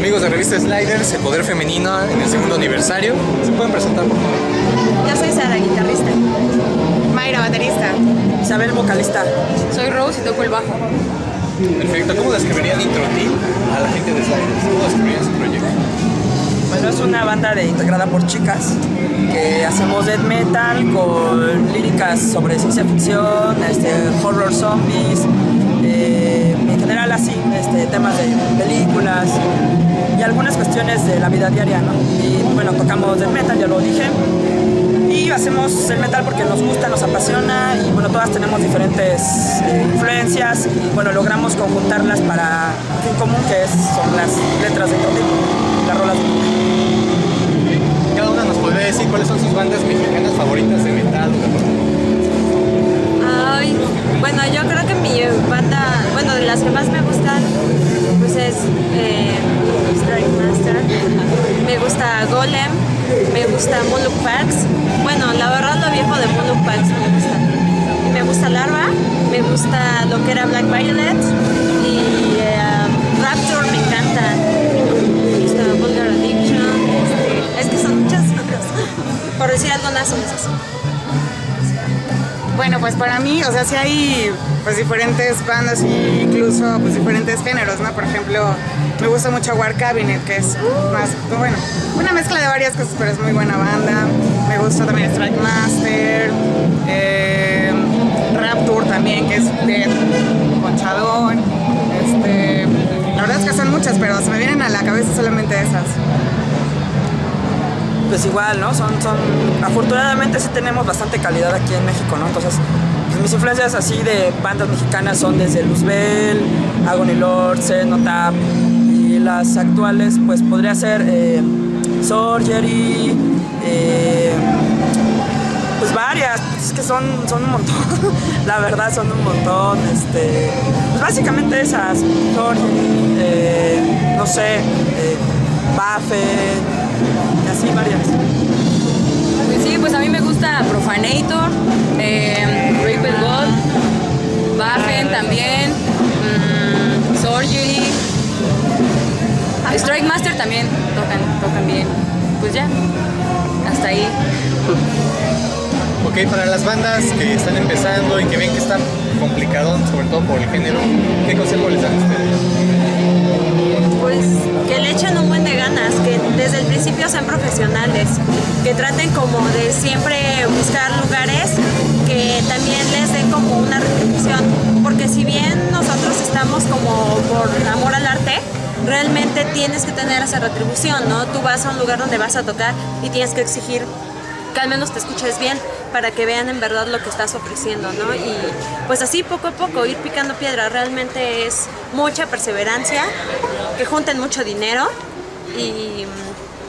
Amigos de Revista Sliders, el poder femenino en el segundo aniversario. ¿Se pueden presentar, por favor? Yo soy Sara, guitarrista. Mayra, baterista. Isabel, vocalista. Soy Rose y toco el bajo. Perfecto. ¿Cómo describirían Introtil a la gente de Sliders? ¿Cómo describirían su proyecto? Bueno, es una banda de, integrada por chicas que hacemos death metal con líricas sobre ciencia ficción, este, horror zombies, eh, en general así, este, temas de películas algunas cuestiones de la vida diaria, ¿no? Y bueno, tocamos death metal, ya lo dije, y hacemos el metal porque nos gusta, nos apasiona y bueno, todas tenemos diferentes eh, influencias y bueno, logramos conjuntarlas para un común que es, son las letras de las rolas de Golem, me gusta Muluk Parks. Bueno, la verdad lo viejo de Muluk Parks me gusta. Me gusta Larva, me gusta lo que era Black Violet pues para mí, o sea, sí hay pues diferentes bandas e incluso pues diferentes géneros, ¿no? Por ejemplo, me gusta mucho War Cabinet, que es más, bueno, una mezcla de varias cosas, pero es muy buena banda. Me gusta también Strike Master, eh, Rapture también, que es de Conchadón. Este, la verdad es que son muchas, pero se me vienen a la cabeza solamente esas. Pues igual, ¿no? Son, son, afortunadamente sí tenemos bastante calidad aquí en México, ¿no? Entonces, pues mis influencias así de bandas mexicanas son desde Luzbel, Agony Lord, Cenotap, y las actuales, pues podría ser eh, Surgery, eh, pues varias, pues es que son, son un montón, la verdad son un montón, este, pues básicamente esas, Surgery, eh, no sé, eh, Buffett, y así varias. Pues sí, pues a mí me gusta Profanator, eh, Raven God, Bajen también, mm, Surgery, Strike Master también tocan, tocan bien. Pues ya, hasta ahí. Ok, para las bandas que están empezando y que ven que está complicado, sobre todo por el género, ¿qué consejo les dan ustedes? Pues que le echen un buen desde el principio sean profesionales, que traten como de siempre buscar lugares que también les den como una retribución, porque si bien nosotros estamos como por amor al arte, realmente tienes que tener esa retribución, ¿no? Tú vas a un lugar donde vas a tocar y tienes que exigir que al menos te escuches bien para que vean en verdad lo que estás ofreciendo, ¿no? Y pues así poco a poco ir picando piedra, realmente es mucha perseverancia, que junten mucho dinero y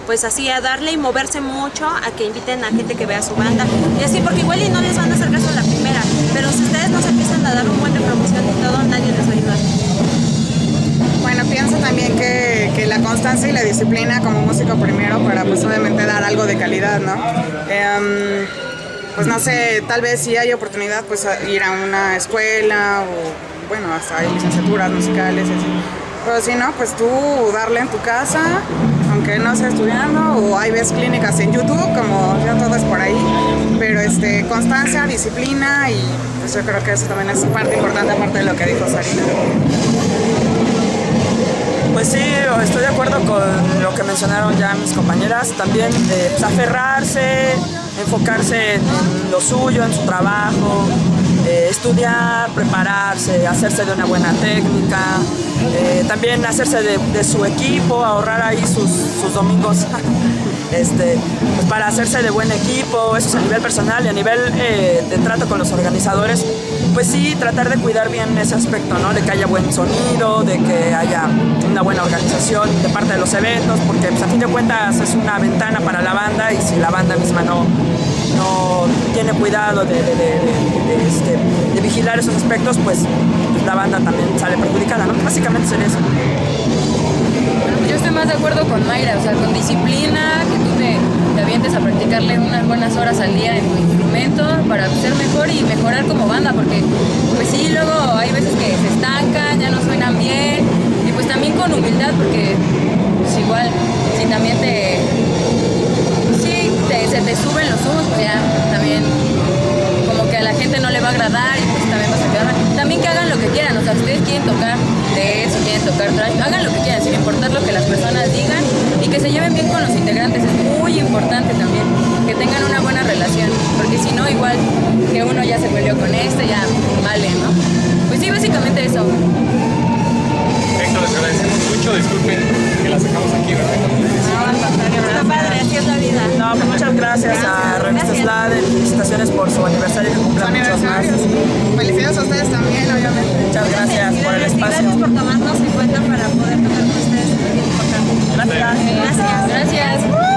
pues así a darle y moverse mucho a que inviten a gente que vea su banda y así porque igual y no les van a hacer caso a la primera, pero si ustedes no se empiezan a dar un buen de promoción y todo, nadie les va a ayudar. Bueno, pienso también que, que la constancia y la disciplina como músico primero para pues obviamente dar algo de calidad, ¿no? Em, pues no sé, tal vez si hay oportunidad pues ir a una escuela o bueno, hasta hay licenciaturas musicales y así. Pero si no, pues tú darle en tu casa, aunque no sea estudiando, o hay ves clínicas en YouTube, como ya todo es por ahí. Pero este, constancia, disciplina y pues yo creo que eso también es parte importante aparte de lo que dijo Sarina. Pues sí, estoy de acuerdo con lo que mencionaron ya mis compañeras. También eh, pues, aferrarse, enfocarse en, lo suyo, en su trabajo, estudiar, prepararse, hacerse de una buena técnica, eh, también hacerse de, su equipo, ahorrar ahí sus, sus domingos este, pues, para hacerse de buen equipo, eso es a nivel personal y a nivel eh, de trato con los organizadores, pues sí, tratar de cuidar bien ese aspecto, ¿no? De que haya buen sonido, de que haya una buena organización de parte de los eventos, porque pues, a fin de cuentas es una ventana para la banda y si la banda misma no, no tiene cuidado de, este, vigilar esos aspectos, pues, pues, la banda también sale perjudicada, ¿no? Básicamente sería eso. Yo estoy más de acuerdo con Mayra, o sea, con disciplina, que tú te, te avientes a practicarle unas buenas horas al día en tu instrumento para ser mejor y mejorar como banda, porque pues sí, luego hay veces que se estancan, ya no suenan bien, y pues también con humildad, porque pues igual, si también te, se te suben los humos, pues ya también como que a la gente no le va a agradar y pues también vas a quedar. También que hagan lo que quieran, o sea, si ustedes quieren tocar de eso, quieren tocar trash, hagan lo que quieran, sin importar lo que las personas digan y que se lleven bien con los integrantes, es muy importante también, que tengan una buena relación, porque si no, igual que uno ya se peleó con este, ya vale, ¿no? Pues sí, básicamente eso. Héctor, les agradecemos mucho. Disculpen felicitaciones por su aniversario que cumpla muchos más. Felicidades a ustedes también, obviamente. Muchas gracias por el espacio. Gracias por tomarnos en cuenta para poder tocar con ustedes. Gracias. Gracias. Gracias.